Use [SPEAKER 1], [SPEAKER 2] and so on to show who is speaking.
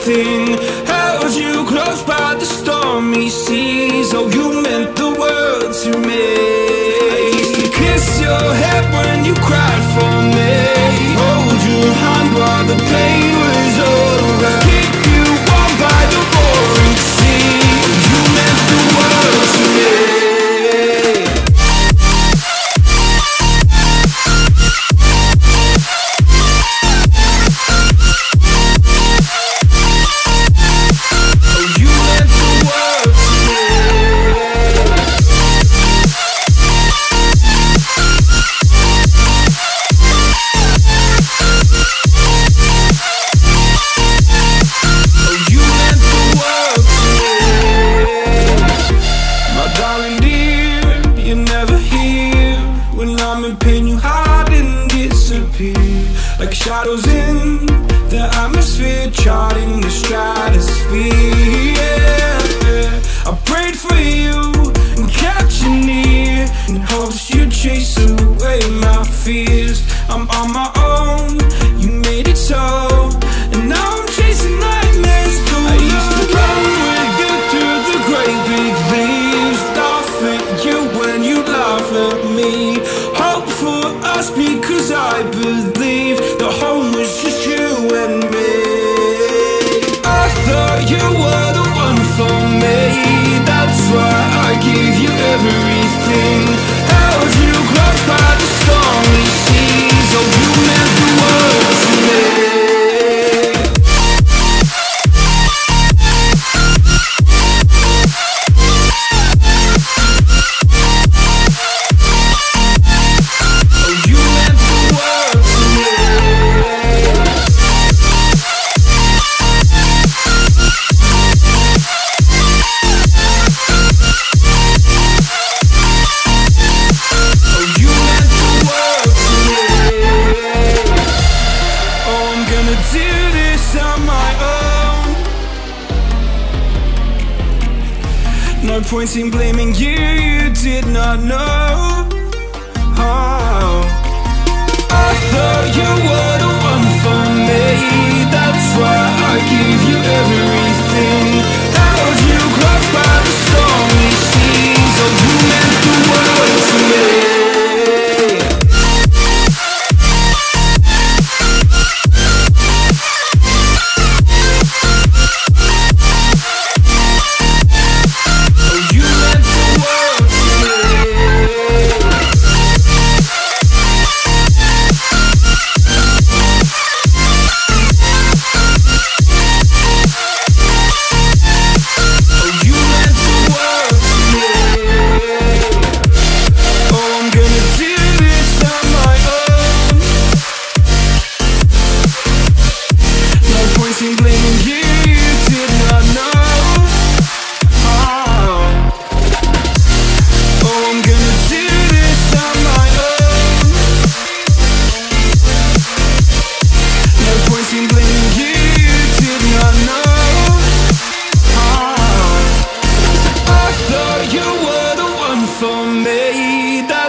[SPEAKER 1] everything. Held you close by the stormy Dear, you're never here. When I'm in pain, you hide and disappear. Like shadows in the atmosphere, charting the stratosphere. Yeah. I prayed for you and kept you near in hopes you'd chase away my fears. Us because I believe the home was just you and me. I thought you were the one for me. That's why I gave you everything. No point in blaming you, you did not know. Oh. I thought you were the one for me. That's why I gave you everything.